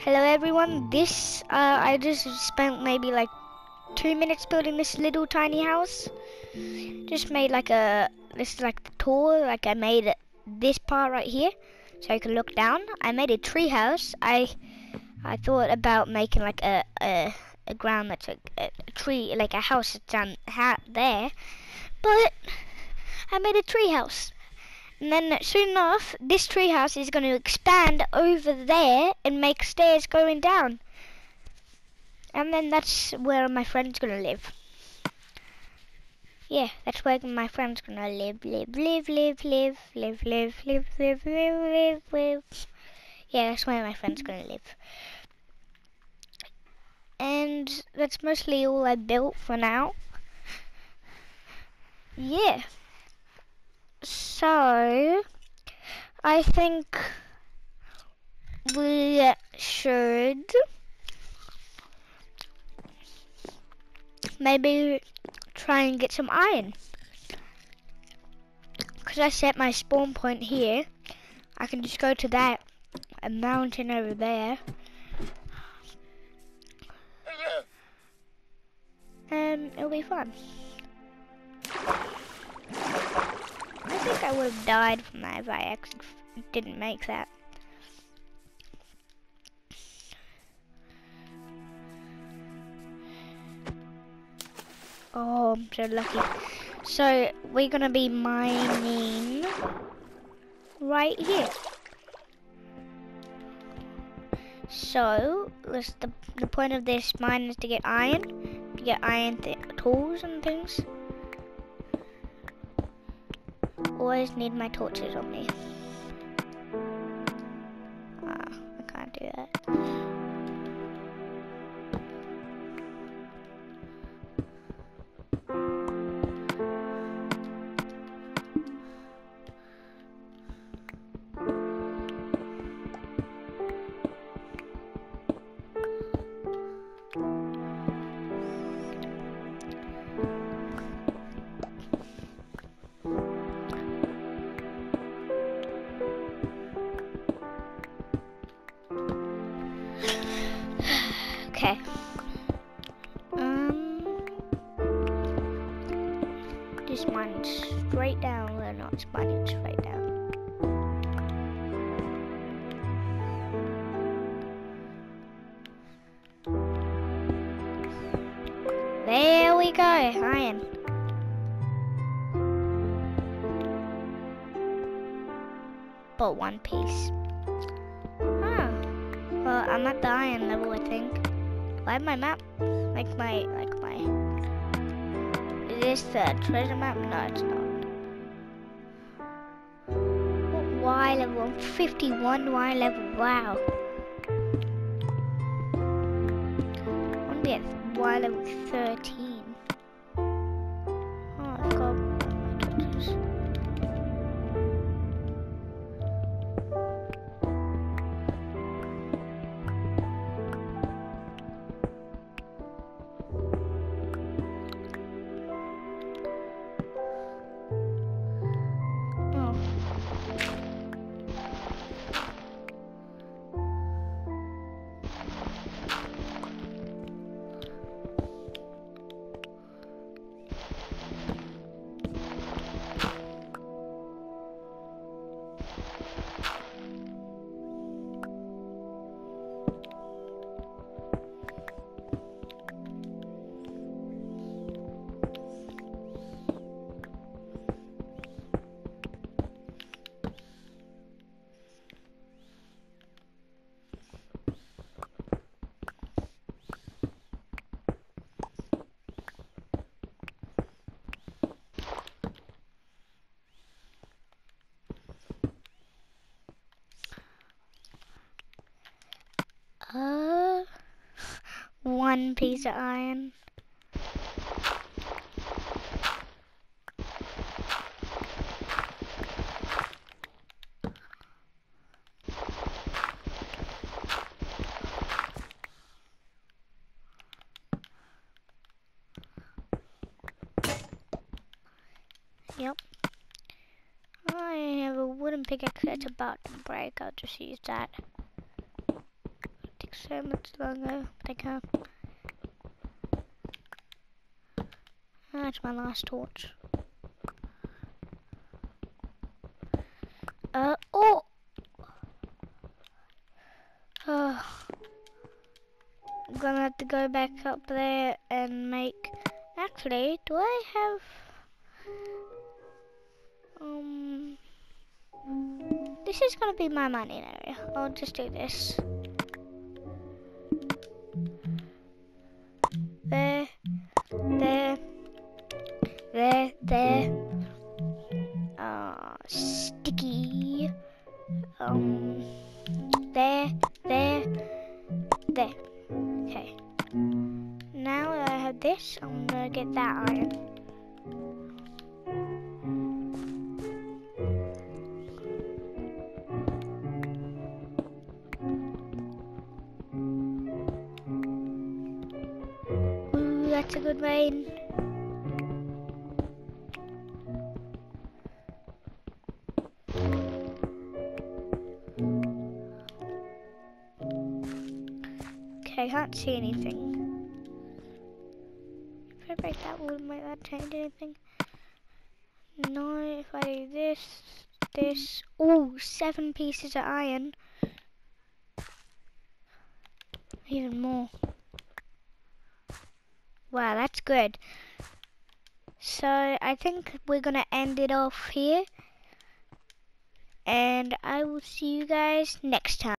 Hello everyone, this, uh, I just spent maybe like two minutes building this little tiny house. Just made like a, this is like the tour, like I made this part right here, so I can look down. I made a tree house. I, I thought about making like a, a, a ground that's a, a tree, like a house that's down ha there, but I made a tree house. And then soon enough, this treehouse is going to expand over there and make stairs going down. And then that's where my friend's going to live. Yeah, that's where my friend's going to live, live, live, live, live, live, live, live, live, live, live, live. Yeah, that's where my friend's going to live. And that's mostly all I built for now. Yeah so I think we should maybe try and get some iron. Because I set my spawn point here. I can just go to that a mountain over there. And um, it'll be fun I would have died from that if I actually didn't make that. Oh, I'm so lucky. So, we're gonna be mining right here. So, the, the point of this mine is to get iron, to get iron tools and things always need my torches on me. Ah, I can't do that. Okay. Um, this mine's straight down. We're not mining straight down. There we go, iron. But one piece. Huh. Well, I'm at the iron level, I think. Why my map? Like my, like my... Is this the treasure map? No, it's not. Y level? 51 Y level. Wow. I'm at Y level 13. One piece of iron. Yep. I have a wooden pickaxe that's about to break. I'll just use that. It takes so much longer. They can't. That's my last torch. Uh, oh! Uh, I'm gonna have to go back up there and make... Actually, do I have... Um... This is gonna be my mining area. I'll just do this. Um, there, there, there. Okay. Now that I have this, I'm gonna get that iron. Ooh, that's a good rain. Can't see anything. If I break that wood, might that change anything? No, if I do this, this, oh, seven pieces of iron. Even more. Wow, that's good. So I think we're gonna end it off here. And I will see you guys next time.